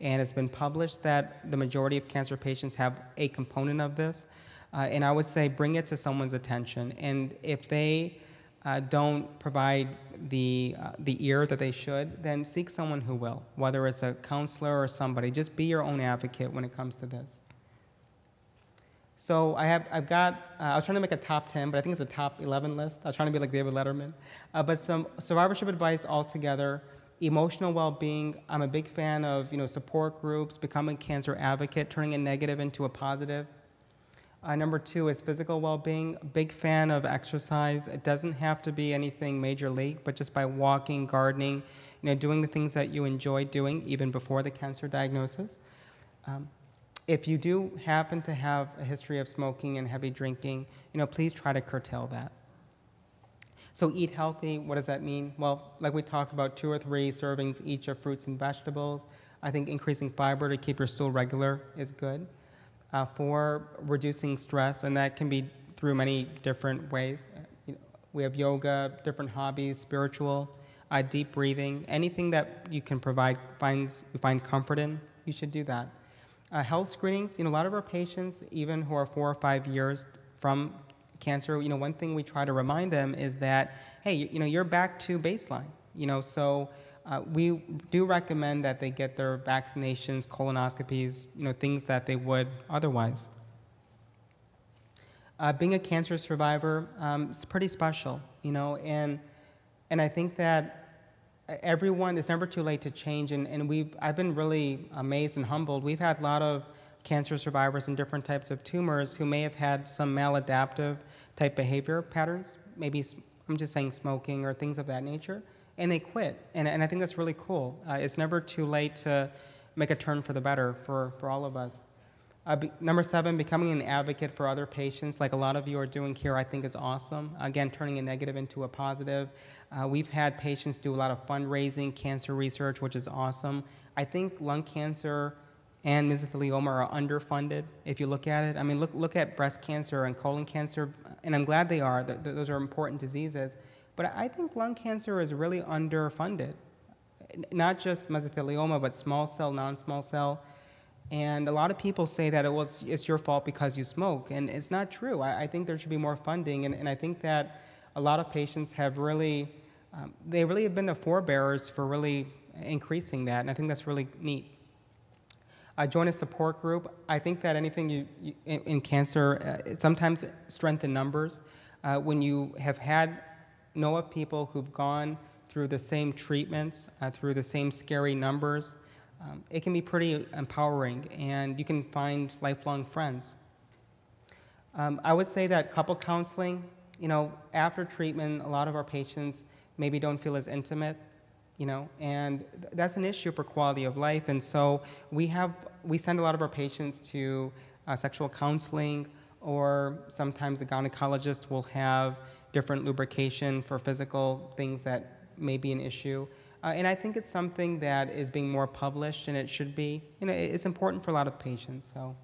And it's been published that the majority of cancer patients have a component of this. Uh, and I would say bring it to someone's attention. And if they uh, don't provide the, uh, the ear that they should, then seek someone who will, whether it's a counselor or somebody. Just be your own advocate when it comes to this. So I have, I've got, uh, I was trying to make a top 10, but I think it's a top 11 list. I was trying to be like David Letterman. Uh, but some survivorship advice altogether, emotional well-being. I'm a big fan of, you know, support groups, becoming cancer advocate, turning a negative into a positive. Uh, number two is physical well-being. Big fan of exercise. It doesn't have to be anything major league, but just by walking, gardening, you know, doing the things that you enjoy doing even before the cancer diagnosis. Um, if you do happen to have a history of smoking and heavy drinking, you know, please try to curtail that. So eat healthy, what does that mean? Well, like we talked about, two or three servings each of fruits and vegetables. I think increasing fiber to keep your stool regular is good. Uh, for reducing stress, and that can be through many different ways. You know, we have yoga, different hobbies, spiritual, uh, deep breathing, anything that you can provide, finds, you find comfort in, you should do that. Uh, health screenings, you know, a lot of our patients, even who are four or five years from cancer, you know, one thing we try to remind them is that, hey, you, you know, you're back to baseline. You know, so uh, we do recommend that they get their vaccinations, colonoscopies, you know, things that they would otherwise. Uh, being a cancer survivor, um, it's pretty special, you know, and and I think that everyone, it's never too late to change. And, and we've, I've been really amazed and humbled. We've had a lot of cancer survivors and different types of tumors who may have had some maladaptive type behavior patterns, maybe I'm just saying smoking or things of that nature, and they quit. And, and I think that's really cool. Uh, it's never too late to make a turn for the better for, for all of us. Uh, be, number seven, becoming an advocate for other patients, like a lot of you are doing here, I think is awesome. Again, turning a negative into a positive. Uh, we've had patients do a lot of fundraising, cancer research, which is awesome. I think lung cancer and mesothelioma are underfunded if you look at it. I mean, look, look at breast cancer and colon cancer, and I'm glad they are. Th- those are important diseases. But I think lung cancer is really underfunded. not just mesothelioma, but small cell, non-small cell. And a lot of people say that it was it's your fault because you smoke, and it's not true. I, I think there should be more funding, and, and I think that a lot of patients have really, um, they really have been the forebearers for really increasing that, and I think that's really neat. Uh, join a support group. I think that anything you, you in, in, cancer, uh, sometimes strength in numbers. Uh, when you have had know of people who've gone through the same treatments, uh, through the same scary numbers, um, it can be pretty empowering, and you can find lifelong friends. Um, I would say that couple counseling, you know, after treatment, a lot of our patients maybe don't feel as intimate you know, and th- that's an issue for quality of life. And so we have we send a lot of our patients to uh, sexual counseling, or sometimes the gynecologist will have different lubrication for physical things that may be an issue. Uh, and I think it's something that is being more published, and it should be. You know, it's important for a lot of patients. So,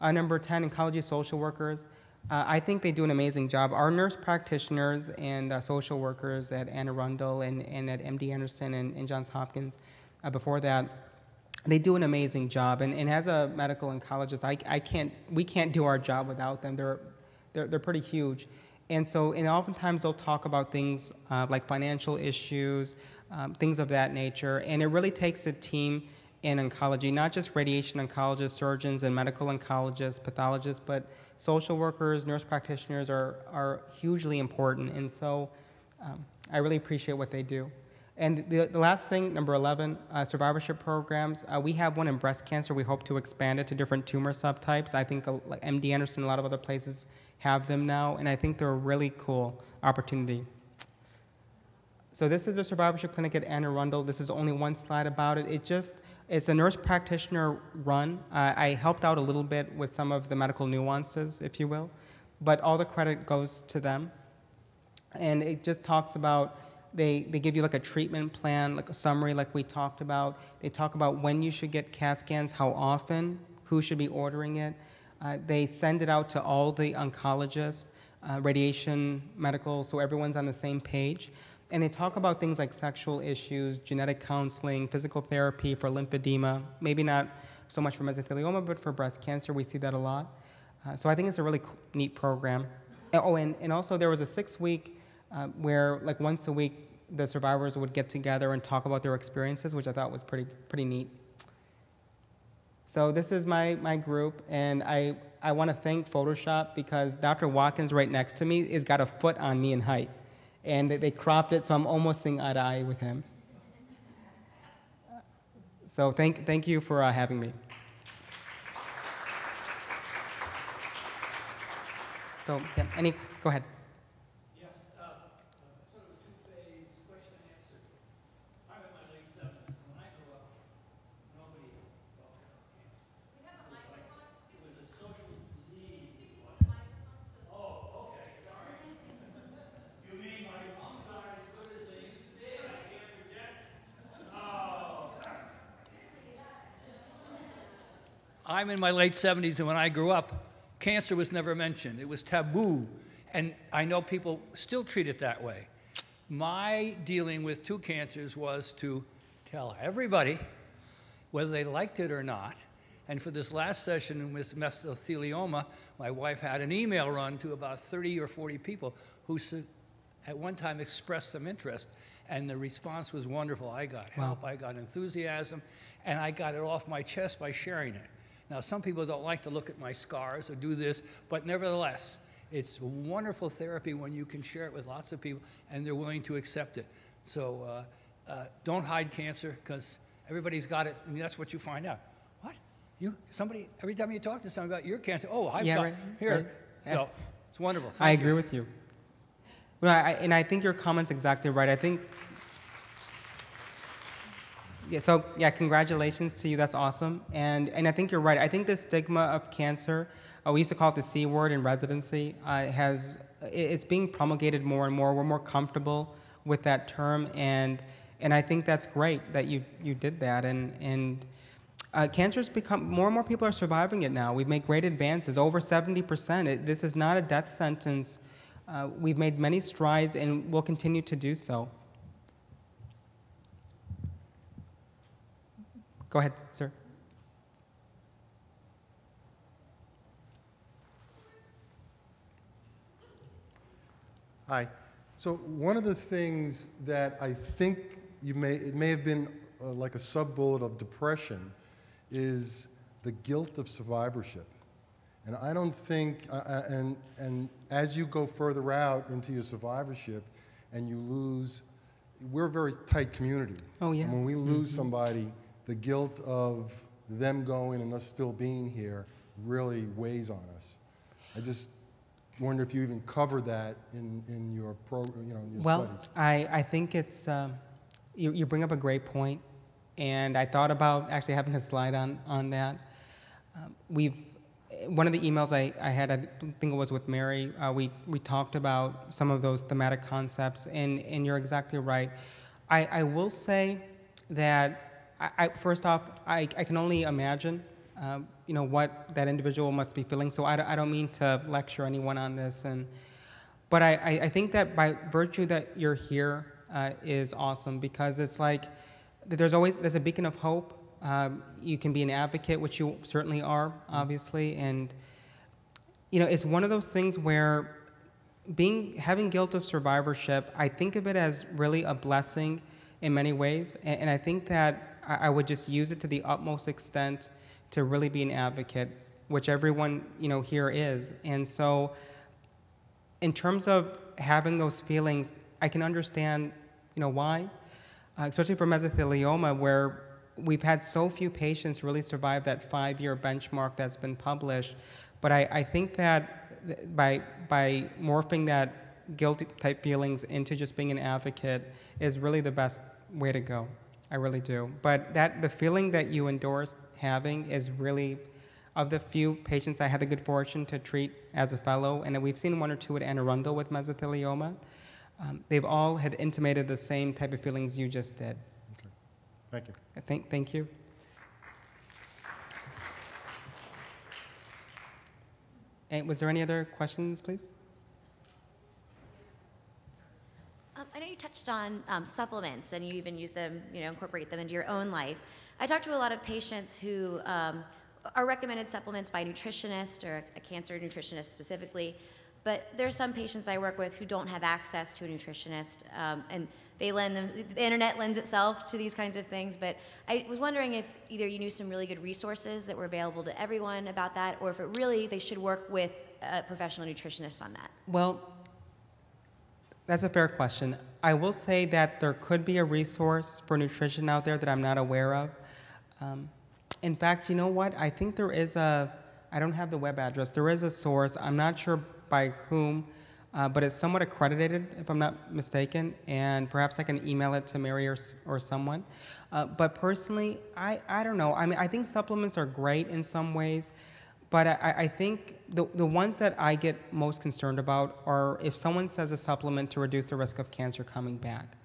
uh, number ten, oncology social workers. Uh, I think they do an amazing job. Our nurse practitioners and uh, social workers at Anne Arundel and, and at MD Anderson and, and Johns Hopkins, uh, before that, they do an amazing job. And, and as a medical oncologist, I, I can't, we can't do our job without them. They're, they're, they're pretty huge. And so, and oftentimes they'll talk about things uh, like financial issues, um, things of that nature. And it really takes a team in oncology, not just radiation oncologists, surgeons, and medical oncologists, pathologists, but social workers, nurse practitioners are, are hugely important. And so um, I really appreciate what they do. And the, the last thing, number 11, uh, survivorship programs. Uh, we have one in breast cancer. We hope to expand it to different tumor subtypes. I think uh, like MD Anderson and a lot of other places have them now, and I think they're a really cool opportunity. So this is a survivorship clinic at Anne Arundel. This is only one slide about it. It just it's a nurse practitioner run. Uh, I helped out a little bit with some of the medical nuances, if you will, but all the credit goes to them. And it just talks about they, they give you like a treatment plan, like a summary, like we talked about. They talk about when you should get CAT scans, how often, who should be ordering it. Uh, they send it out to all the oncologists, uh, radiation, medical, so everyone's on the same page. And they talk about things like sexual issues, genetic counseling, physical therapy for lymphedema, maybe not so much for mesothelioma, but for breast cancer, we see that a lot. Uh, so I think it's a really neat program. Oh, and, and also there was a six week uh, where, like, once a week, the survivors would get together and talk about their experiences, which I thought was pretty, pretty neat. So this is my, my group, and I, I want to thank Photoshop because Dr. Watkins right next to me has got a foot on me in height and they cropped it so I'm almost seeing eye to eye with him. So thank, thank you for uh, having me. So, yeah, any, go ahead. I'm in my late 70s, and when I grew up, cancer was never mentioned. It was taboo. And I know people still treat it that way. My dealing with two cancers was to tell everybody, whether they liked it or not. And for this last session with mesothelioma, my wife had an email run to about 30 or 40 people who at one time expressed some interest. And the response was wonderful. I got help, wow. I got enthusiasm, and I got it off my chest by sharing it. Now, some people don't like to look at my scars or do this, but nevertheless, it's wonderful therapy when you can share it with lots of people and they're willing to accept it. So uh, uh, don't hide cancer because everybody's got it, and that's what you find out. What? You somebody every time you talk to somebody about your cancer, oh, I've yeah, got right, here. Right. So it's wonderful. Thank I you. agree with you. Well, I, and I think your comment's exactly right. I think yeah, so yeah, congratulations to you. That's awesome. And and I think you're right. I think the stigma of cancer, uh, we used to call it the C word in residency, uh, has it's being promulgated more and more. We're more comfortable with that term, and and I think that's great that you you did that. And and uh, cancer's become more and more people are surviving it now. We've made great advances, over 70 percent. This is not a death sentence. Uh, we've made many strides, and we'll continue to do so. Go ahead, sir. Hi. So one of the things that I think you may, it may have been uh, like a sub-bullet of depression is the guilt of survivorship. And I don't think, uh, uh, and, and as you go further out into your survivorship and you lose, we're a very tight community. Oh, yeah. And when we lose somebody, the guilt of them going and us still being here really weighs on us. I just wonder if you even cover that in, in your pro, you know, in your Well, studies. I, I think it's, um, you, you bring up a great point, and I thought about actually having a slide on, on that. Um, we've, one of the emails I, I had, I think it was with Mary, uh, we, we talked about some of those thematic concepts, and, and you're exactly right. I, I will say that, I, I, first off, I, I can only imagine um, you know, what that individual must be feeling. So I, I don't mean to lecture anyone on this, and but I, I, I think that by virtue that you're here uh, is awesome because it's like there's always there's a beacon of hope. Um, you can be an advocate, which you certainly are, obviously, and you know it's one of those things where being having guilt of survivorship, I think of it as really a blessing in many ways, and, and I think that I, I would just use it to the utmost extent to really be an advocate, which everyone you know here is. And so, in terms of having those feelings, I can understand you know why, uh, especially for mesothelioma, where we've had so few patients really survive that five-year benchmark that's been published. But I, I think that by by morphing that guilty type feelings into just being an advocate is really the best way to go. I really do. But that the feeling that you endorse having is really of the few patients I had the good fortune to treat as a fellow, and we've seen one or two at Anne Arundel with mesothelioma. Um, they've all had intimated the same type of feelings you just did. Okay. Thank you. Thank, thank you. And was there any other questions, please? Um, I know you touched on um, supplements and you even use them, you know, incorporate them into your own life. I talk to a lot of patients who um, are recommended supplements by a nutritionist or a cancer nutritionist specifically, but there are some patients I work with who don't have access to a nutritionist, um, and they lend them. The internet lends itself to these kinds of things. But I was wondering if either you knew some really good resources that were available to everyone about that, or if it really they should work with a professional nutritionist on that. Well, that's a fair question. I will say that there could be a resource for nutrition out there that I'm not aware of. Um, in fact, you know what? I think there is a, I don't have the web address, there is a source. I'm not sure by whom, uh, but it's somewhat accredited, if I'm not mistaken, and perhaps I can email it to Mary or, or someone. Uh, but personally, I, I don't know. I mean, I think supplements are great in some ways, but I, I think the, the ones that I get most concerned about are if someone says a supplement to reduce the risk of cancer coming back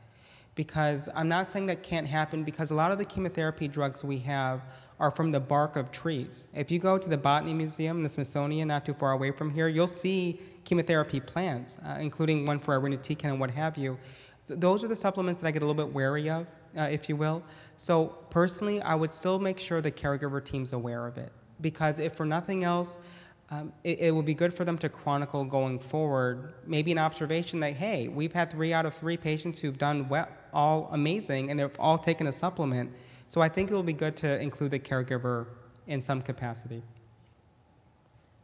because I'm not saying that can't happen because a lot of the chemotherapy drugs we have are from the bark of trees. If you go to the Botany Museum, in the Smithsonian, not too far away from here, you'll see chemotherapy plants, uh, including one for irinotecan and what have you. So those are the supplements that I get a little bit wary of, uh, if you will. So personally, I would still make sure the caregiver team's aware of it because if for nothing else, um, it, it would be good for them to chronicle going forward. Maybe an observation that, hey, we've had three out of three patients who've done well, all amazing, and they've all taken a supplement. So I think it will be good to include the caregiver in some capacity.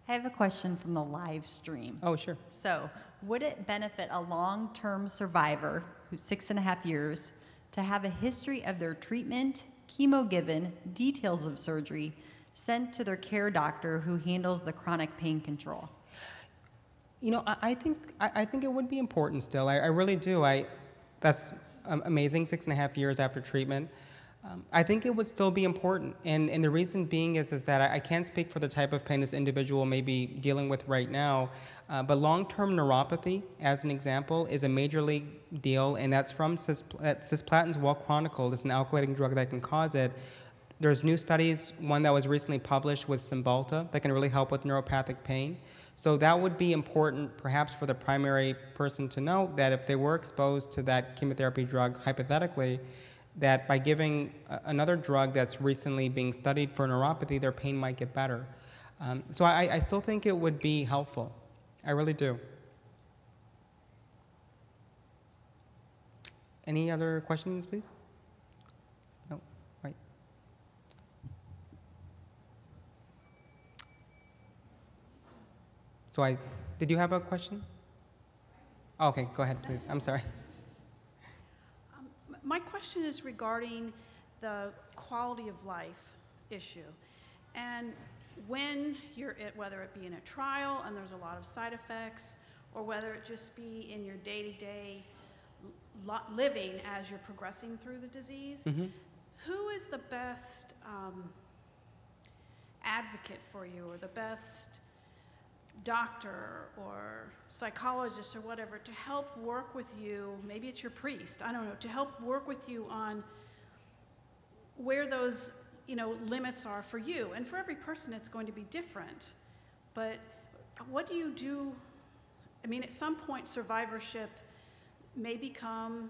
I have a question from the live stream. Oh, sure. So, would it benefit a long term survivor who's six and a half years to have a history of their treatment, chemo given, details of surgery sent to their care doctor who handles the chronic pain control? You know, I, I think I, I, think it would be important still. I, I really do. I that's amazing. Six and a half years after treatment. Um, I think it would still be important, and, and the reason being is, is that I, I, can't speak for the type of pain this individual may be dealing with right now, uh, but long-term neuropathy, as an example, is a major league deal, and that's from cis, uh, cisplatin's well chronicled. It's an alkylating drug that can cause it. There's new studies, one that was recently published with Cymbalta, that can really help with neuropathic pain. So that would be important, perhaps, for the primary person to know that if they were exposed to that chemotherapy drug, hypothetically, that by giving another drug that's recently being studied for neuropathy, their pain might get better. Um, so I, I still think it would be helpful. I really do. Any other questions, please? So I, did you have a question? Okay, go ahead, please. I'm sorry. M- My question is regarding the quality of life issue. And when you're at, whether it be in a trial and there's a lot of side effects, or whether it just be in your day-to-day lo- living as you're progressing through the disease, Mhm. who is the best um, advocate for you, or the best doctor or psychologist or whatever to help work with you, maybe it's your priest, I don't know, to help work with you on where those, you know, limits are for you. And for every person it's going to be different. But what do you do? I mean, at some point survivorship may become,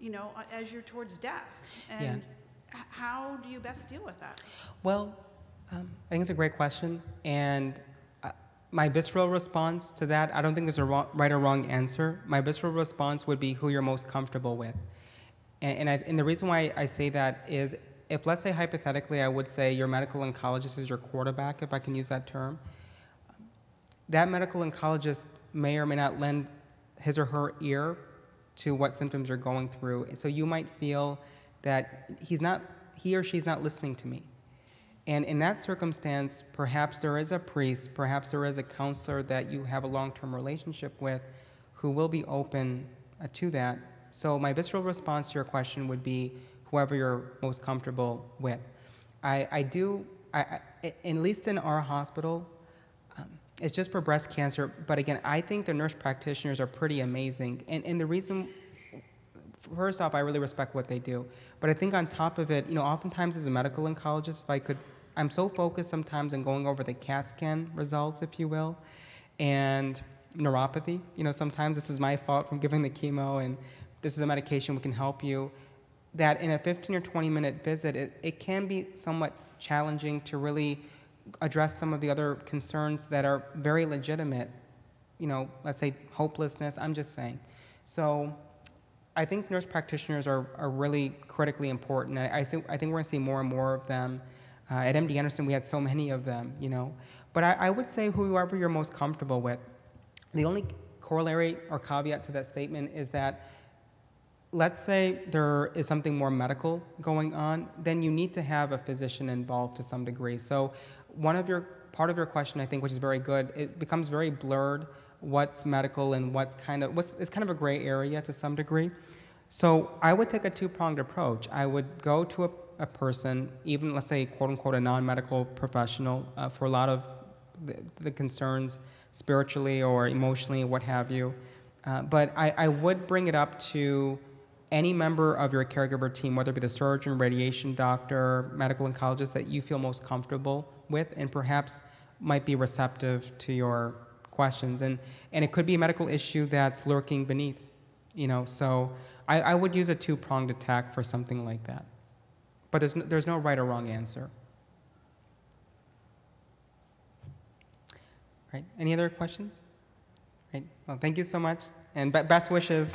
you know, as you're towards death. Yeah. And h- how do you best deal with that? Well, um, I think it's a great question, and my visceral response to that, I don't think there's a wrong, right or wrong answer. My visceral response would be who you're most comfortable with, and and, I, and the reason why I say that is, if let's say hypothetically, I would say your medical oncologist is your quarterback, if I can use that term. That medical oncologist may or may not lend his or her ear to what symptoms you're going through, so you might feel that he's not, he or she's not listening to me. And in that circumstance, perhaps there is a priest, perhaps there is a counselor that you have a long term relationship with who will be open uh, to that. So, my visceral response to your question would be whoever you're most comfortable with. I, I do, I, I, at least in our hospital, um, it's just for breast cancer, but again, I think the nurse practitioners are pretty amazing. And, and the reason first off, I really respect what they do. But I think on top of it, you know, oftentimes as a medical oncologist, if I could, I'm so focused sometimes on going over the CAT scan results, if you will, and neuropathy. You know, sometimes this is my fault from giving the chemo, and this is a medication we can help you. That in a 15 or 20 minute visit, it, it can be somewhat challenging to really address some of the other concerns that are very legitimate. You know, let's say hopelessness, I'm just saying. So, I think nurse practitioners are, are really critically important. I, I think I think we're going to see more and more of them. Uh, at MD Anderson, we had so many of them, you know. But I, I would say whoever you're most comfortable with. The only corollary or caveat to that statement is that, let's say there is something more medical going on, then you need to have a physician involved to some degree. So, one of your part of your question, I think, which is very good, it becomes very blurred what's medical and what's kind of what's it's kind of a gray area to some degree. So I would take a two-pronged approach. I would go to a, a person, even let's say quote unquote a non-medical professional, uh, for a lot of the, the, concerns spiritually or emotionally, what have you. Uh, but I, I would bring it up to any member of your caregiver team, whether it be the surgeon, radiation doctor, medical oncologist that you feel most comfortable with, and perhaps might be receptive to your questions. And, and it could be a medical issue that's lurking beneath, you know. So I, I would use a two pronged attack for something like that. But there's no, there's no right or wrong answer. Right? Any other questions? Right. Well, thank you so much, and be- best wishes.